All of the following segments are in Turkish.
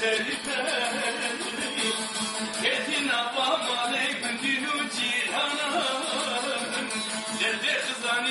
Derde kızanı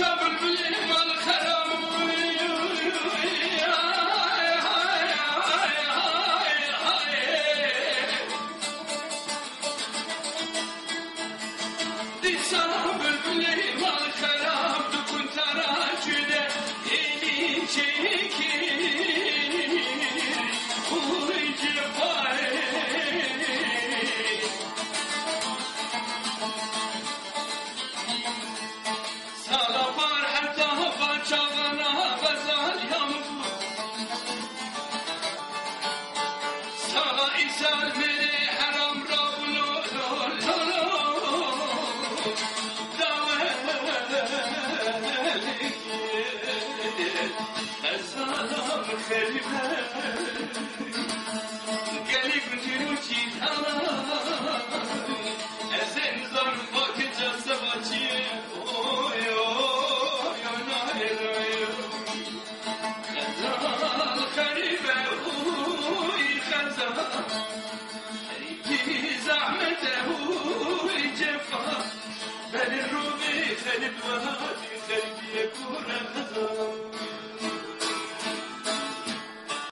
Salvatore Salve وهادي خلبي يكون الغزال